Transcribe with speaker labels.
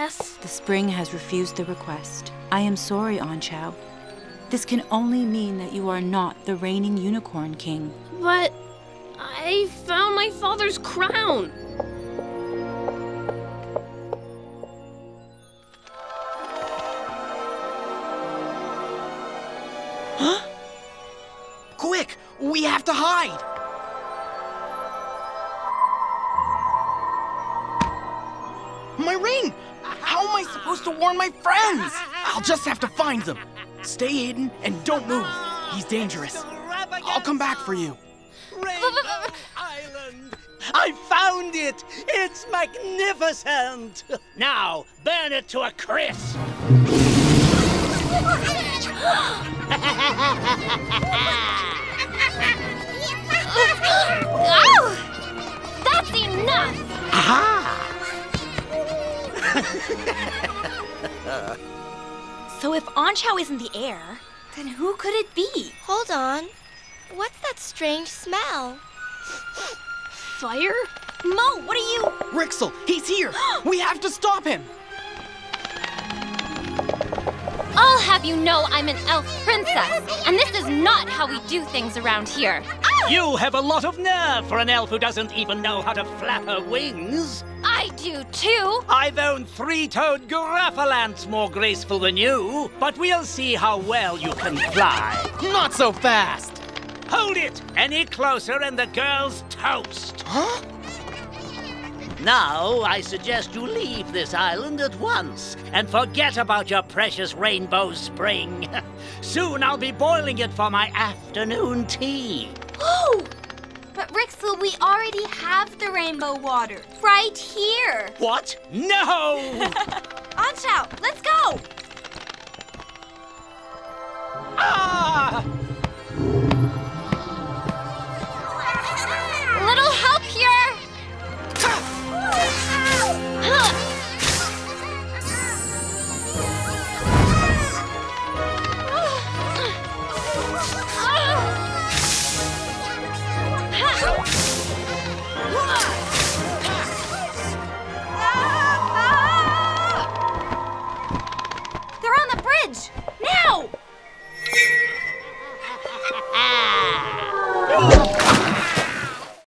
Speaker 1: guess.
Speaker 2: The spring has refused the request. I am sorry, Onchao. This can only mean that you are not the reigning unicorn king.
Speaker 1: But I found my father's crown. Huh?
Speaker 3: Quick! We have to hide! My ring! How am I supposed to warn my friends? I'll just have to find them. Stay hidden and don't move. He's dangerous. I'll come back for you.
Speaker 4: Rainbow Island! I found it! It's magnificent! Now, burn it to a crisp!
Speaker 5: So if Onchao isn't the heir, then who could it be?
Speaker 6: Hold on. What's that strange smell?
Speaker 1: Fire?
Speaker 5: Mo, what are you?
Speaker 3: Rixel, he's here! we have to stop him!
Speaker 7: I'll have you know I'm an elf princess, and this is not how we do things around here.
Speaker 4: You have a lot of nerve for an elf who doesn't even know how to flap her wings.
Speaker 7: I do too.
Speaker 4: I've owned three-toed Graffalants more graceful than you, but we'll see how well you can fly.
Speaker 3: Not so fast!
Speaker 4: Hold it! Any closer and the girl's toast.
Speaker 3: Huh?
Speaker 4: Now, I suggest you leave this island at once and forget about your precious rainbow spring. Soon I'll be boiling it for my afternoon tea.
Speaker 5: Oh! But Rixel, we already have the rainbow water right here.
Speaker 4: What? No!
Speaker 5: Onchao, let's go!